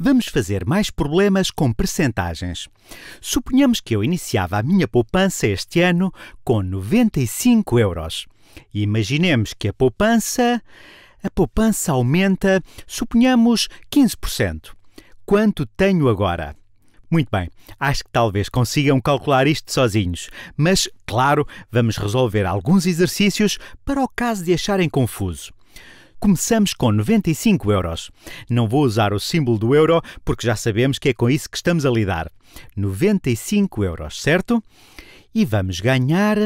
Vamos fazer mais problemas com percentagens. Suponhamos que eu iniciava a minha poupança este ano com 95 euros. Imaginemos que a poupança. A poupança aumenta, suponhamos, 15%. Quanto tenho agora? Muito bem, acho que talvez consigam calcular isto sozinhos, mas, claro, vamos resolver alguns exercícios para o caso de acharem confuso. Começamos com 95 euros. Não vou usar o símbolo do euro porque já sabemos que é com isso que estamos a lidar. 95 euros, certo? E vamos ganhar,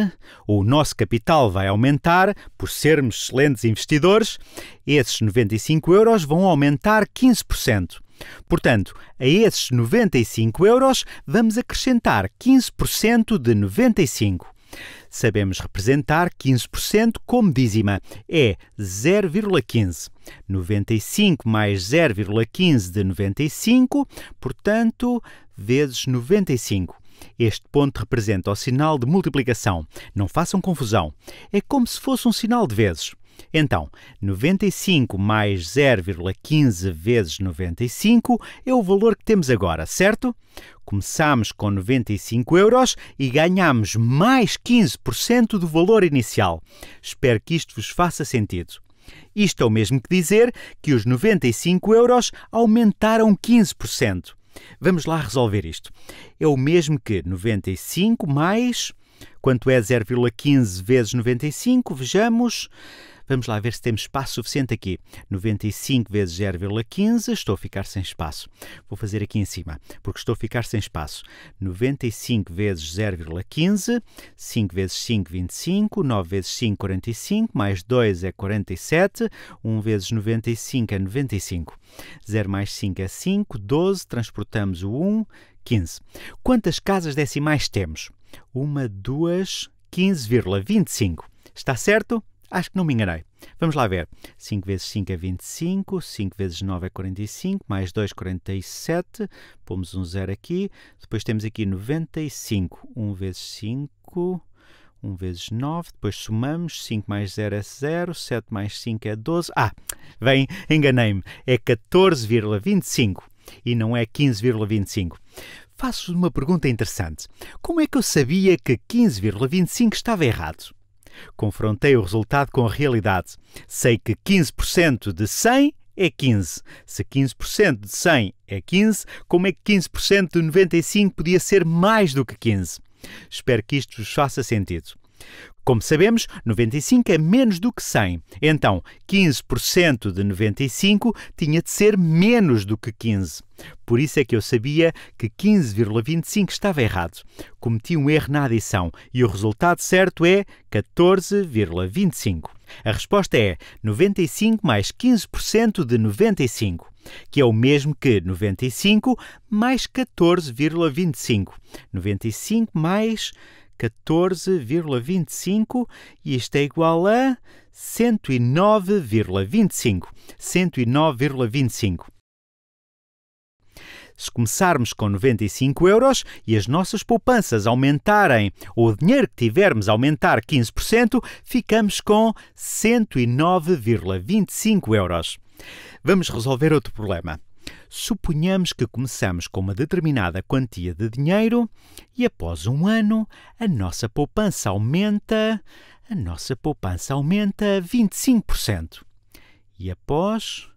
o nosso capital vai aumentar por sermos excelentes investidores. Esses 95 euros vão aumentar 15%. Portanto, a esses 95 euros vamos acrescentar 15% de 95 sabemos representar 15% como dízima. É 0,15. 95 mais 0,15 de 95, portanto, vezes 95. Este ponto representa o sinal de multiplicação. Não façam confusão. É como se fosse um sinal de vezes. Então, 95 mais 0,15 vezes 95 é o valor que temos agora, certo? Começamos com 95 euros e ganhamos mais 15% do valor inicial. Espero que isto vos faça sentido. Isto é o mesmo que dizer que os 95 euros aumentaram 15%. Vamos lá resolver isto. É o mesmo que 95 mais. Quanto é 0,15 vezes 95? Vejamos. Vamos lá ver se temos espaço suficiente aqui. 95 vezes 0,15, estou a ficar sem espaço. Vou fazer aqui em cima, porque estou a ficar sem espaço. 95 vezes 0,15, 5 vezes 5, 25, 9 vezes 5, 45, mais 2 é 47, 1 vezes 95 é 95. 0 mais 5 é 5, 12, transportamos o 1, 15. Quantas casas decimais temos? Uma, duas, 15,25. Está certo? Acho que não me enganei. Vamos lá ver. 5 vezes 5 é 25, 5 vezes 9 é 45, mais 2, 47. Pomos um zero aqui. Depois temos aqui 95. 1 vezes 5, 1 vezes 9. Depois somamos. 5 mais 0 é 0, 7 mais 5 é 12. Ah, bem, enganei-me. É 14,25 e não é 15,25. Faço-vos uma pergunta interessante. Como é que eu sabia que 15,25 estava errado? Confrontei o resultado com a realidade. Sei que 15% de 100 é 15. Se 15% de 100 é 15, como é que 15% de 95 podia ser mais do que 15? Espero que isto vos faça sentido. Como sabemos, 95 é menos do que 100. Então, 15% de 95 tinha de ser menos do que 15. Por isso é que eu sabia que 15,25 estava errado. Cometi um erro na adição e o resultado certo é 14,25. A resposta é 95 mais 15% de 95 que é o mesmo que 95 mais 14,25. 95 mais 14,25 e isto é igual a 109,25. 109,25. Se começarmos com 95 euros e as nossas poupanças aumentarem, ou o dinheiro que tivermos aumentar 15%, ficamos com 109,25 euros. Vamos resolver outro problema. Suponhamos que começamos com uma determinada quantia de dinheiro e após um ano a nossa poupança aumenta, a nossa poupança aumenta 25%. E após,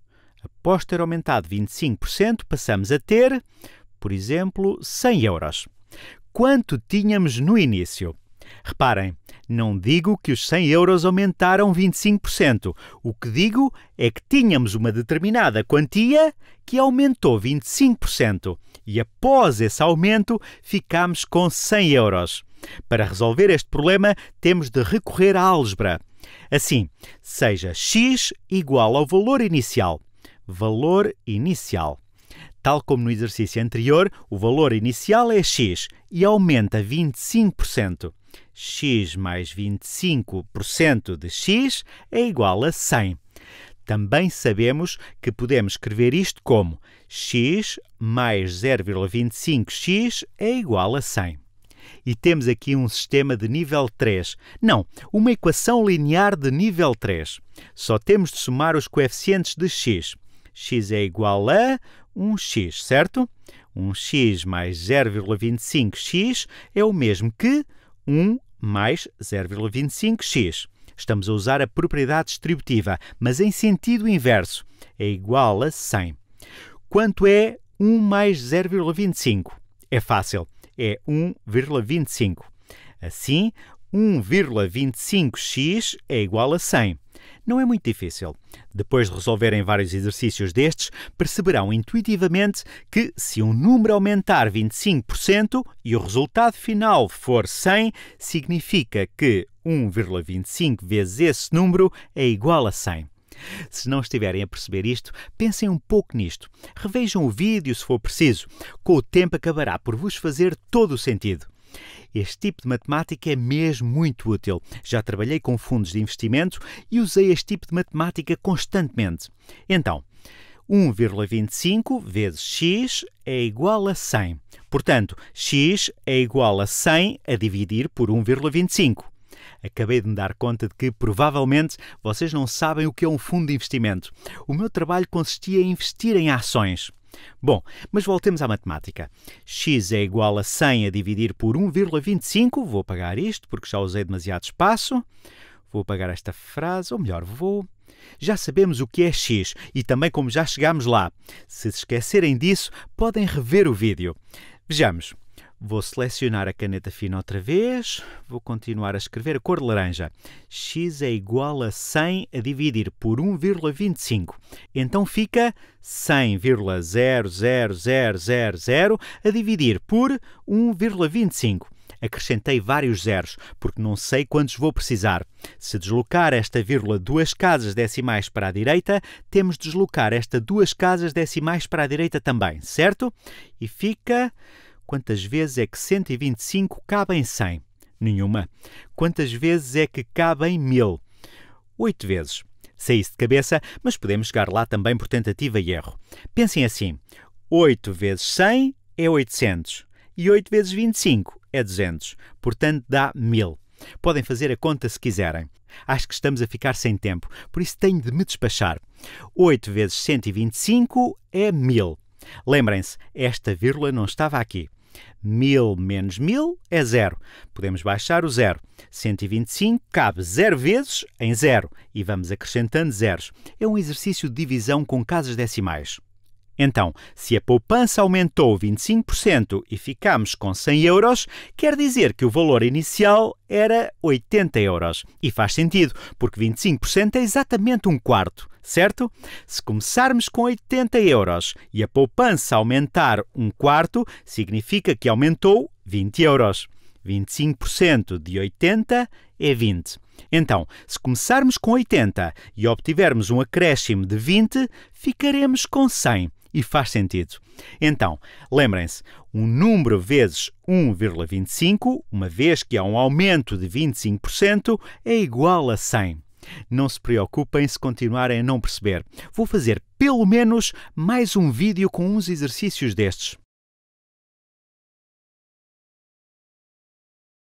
após ter aumentado 25%, passamos a ter, por exemplo, 100 euros. Quanto tínhamos no início? Reparem, não digo que os 100 euros aumentaram 25%. O que digo é que tínhamos uma determinada quantia que aumentou 25%. E após esse aumento, ficamos com 100 euros. Para resolver este problema, temos de recorrer à álgebra. Assim, seja x igual ao valor inicial. Valor inicial. Tal como no exercício anterior, o valor inicial é x e aumenta 25% x mais 25% de x é igual a 100. Também sabemos que podemos escrever isto como x mais 0,25x é igual a 100. E temos aqui um sistema de nível 3. Não, uma equação linear de nível 3. Só temos de somar os coeficientes de x. x é igual a 1x, certo? 1x mais 0,25x é o mesmo que 1 mais 0,25x. Estamos a usar a propriedade distributiva, mas em sentido inverso. É igual a 100. Quanto é 1 mais 0,25? É fácil, é 1,25. Assim, 1,25x é igual a 100. Não é muito difícil. Depois de resolverem vários exercícios destes, perceberão intuitivamente que se um número aumentar 25% e o resultado final for 100, significa que 1,25 vezes esse número é igual a 100. Se não estiverem a perceber isto, pensem um pouco nisto. Revejam o vídeo se for preciso. Com o tempo acabará por vos fazer todo o sentido. Este tipo de matemática é mesmo muito útil. Já trabalhei com fundos de investimento e usei este tipo de matemática constantemente. Então, 1,25 vezes x é igual a 100. Portanto, x é igual a 100 a dividir por 1,25. Acabei de me dar conta de que provavelmente vocês não sabem o que é um fundo de investimento. O meu trabalho consistia em investir em ações. Bom, mas voltemos à matemática. x é igual a 100 a dividir por 1,25. Vou apagar isto porque já usei demasiado espaço. Vou apagar esta frase, ou melhor, vou. Já sabemos o que é x e também como já chegámos lá. Se se esquecerem disso, podem rever o vídeo. Vejamos. Vou selecionar a caneta fina outra vez. Vou continuar a escrever a cor laranja. x é igual a 100 a dividir por 1,25. Então fica 100,00000 a dividir por 1,25 acrescentei vários zeros, porque não sei quantos vou precisar. Se deslocar esta vírgula duas casas decimais para a direita, temos de deslocar esta duas casas decimais para a direita também, certo? E fica Quantas vezes é que 125 cabe em 100? Nenhuma. Quantas vezes é que cabe em 1000? Oito vezes. Isso de cabeça, mas podemos chegar lá também por tentativa e erro. Pensem assim: 8 vezes 100 é 800 e 8 vezes 25 é 200. Portanto, dá 1000. Podem fazer a conta se quiserem. Acho que estamos a ficar sem tempo, por isso tenho de me despachar. 8 vezes 125 é 1000. Lembrem-se, esta vírgula não estava aqui. 1000 menos 1000 é zero. Podemos baixar o zero. 125 cabe zero vezes em zero e vamos acrescentando zeros. É um exercício de divisão com casas decimais. Então, se a poupança aumentou 25% e ficamos com 100 euros, quer dizer que o valor inicial era 80 euros. E faz sentido, porque 25% é exatamente um quarto, certo? Se começarmos com 80 euros e a poupança aumentar um quarto, significa que aumentou 20 euros. 25% de 80 é 20. Então, se começarmos com 80 e obtivermos um acréscimo de 20, ficaremos com 100 e faz sentido. Então, lembrem-se, um número vezes 1,25, uma vez que há um aumento de 25%, é igual a 100. Não se preocupem se continuarem a não perceber. Vou fazer pelo menos mais um vídeo com uns exercícios destes.